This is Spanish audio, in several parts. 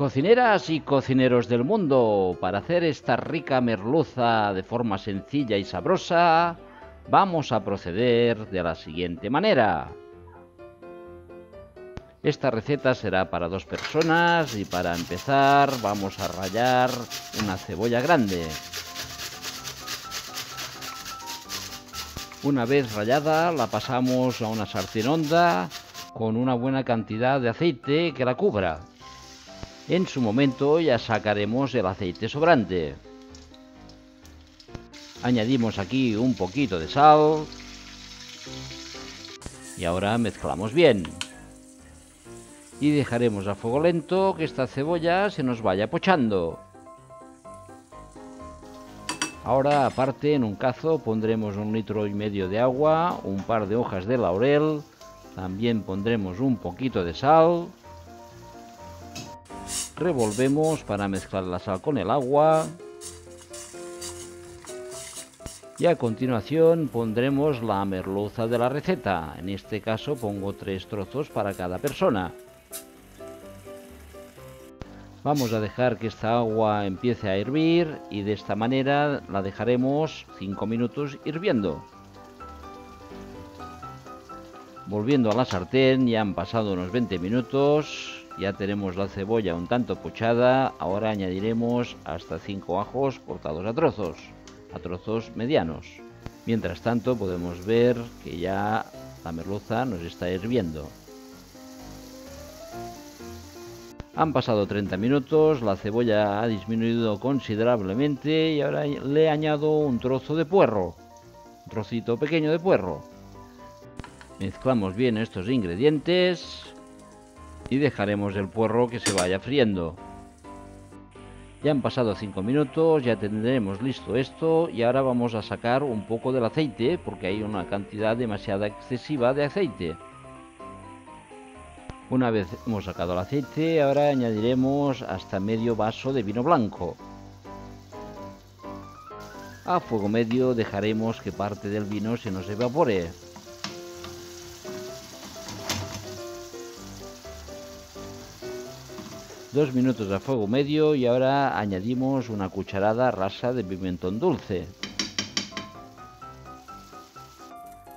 Cocineras y cocineros del mundo, para hacer esta rica merluza de forma sencilla y sabrosa, vamos a proceder de la siguiente manera. Esta receta será para dos personas y para empezar vamos a rallar una cebolla grande. Una vez rallada la pasamos a una sartén honda con una buena cantidad de aceite que la cubra. En su momento ya sacaremos el aceite sobrante. Añadimos aquí un poquito de sal. Y ahora mezclamos bien. Y dejaremos a fuego lento que esta cebolla se nos vaya pochando. Ahora aparte en un cazo pondremos un litro y medio de agua, un par de hojas de laurel, también pondremos un poquito de sal Revolvemos para mezclar la sal con el agua. Y a continuación pondremos la merluza de la receta. En este caso pongo tres trozos para cada persona. Vamos a dejar que esta agua empiece a hervir y de esta manera la dejaremos 5 minutos hirviendo. Volviendo a la sartén, ya han pasado unos 20 minutos ya tenemos la cebolla un tanto pochada, ahora añadiremos hasta 5 ajos cortados a trozos, a trozos medianos. Mientras tanto podemos ver que ya la merluza nos está hirviendo. Han pasado 30 minutos, la cebolla ha disminuido considerablemente y ahora le añado un trozo de puerro, un trocito pequeño de puerro. Mezclamos bien estos ingredientes y dejaremos el puerro que se vaya friendo. Ya han pasado 5 minutos, ya tendremos listo esto y ahora vamos a sacar un poco del aceite porque hay una cantidad demasiado excesiva de aceite. Una vez hemos sacado el aceite, ahora añadiremos hasta medio vaso de vino blanco. A fuego medio dejaremos que parte del vino se nos evapore. Dos minutos a fuego medio y ahora añadimos una cucharada rasa de pimentón dulce.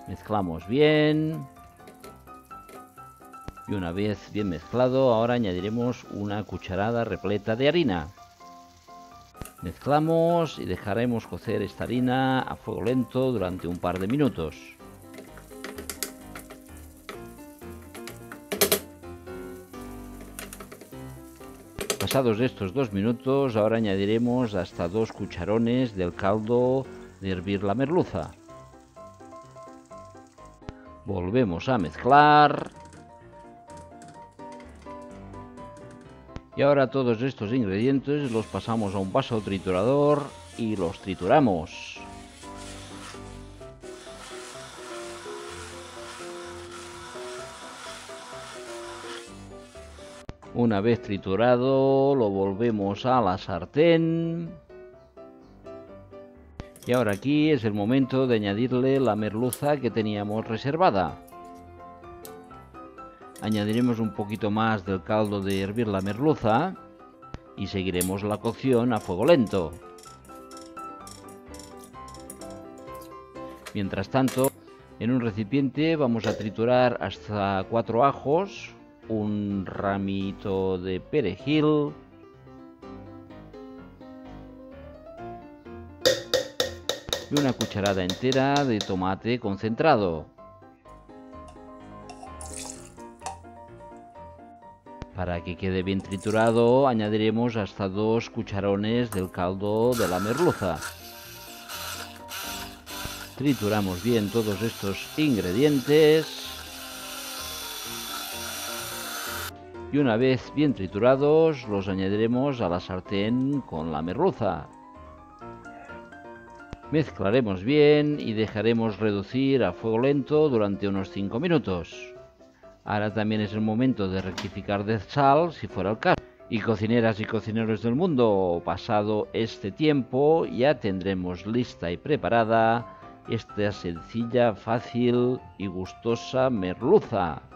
Mezclamos bien. Y una vez bien mezclado, ahora añadiremos una cucharada repleta de harina. Mezclamos y dejaremos cocer esta harina a fuego lento durante un par de minutos. Pasados estos dos minutos, ahora añadiremos hasta dos cucharones del caldo de hervir la merluza. Volvemos a mezclar. Y ahora todos estos ingredientes los pasamos a un vaso triturador y los trituramos. Una vez triturado lo volvemos a la sartén. Y ahora aquí es el momento de añadirle la merluza que teníamos reservada. Añadiremos un poquito más del caldo de hervir la merluza y seguiremos la cocción a fuego lento. Mientras tanto, en un recipiente vamos a triturar hasta cuatro ajos, un ramito de perejil, y una cucharada entera de tomate concentrado. Para que quede bien triturado añadiremos hasta dos cucharones del caldo de la merluza. Trituramos bien todos estos ingredientes. Y una vez bien triturados los añadiremos a la sartén con la merluza. Mezclaremos bien y dejaremos reducir a fuego lento durante unos 5 minutos. Ahora también es el momento de rectificar de sal si fuera el caso. Y cocineras y cocineros del mundo, pasado este tiempo ya tendremos lista y preparada esta sencilla, fácil y gustosa merluza.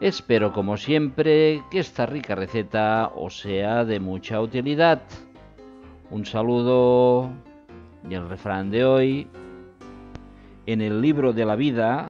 Espero como siempre que esta rica receta os sea de mucha utilidad. Un saludo y el refrán de hoy. En el libro de la vida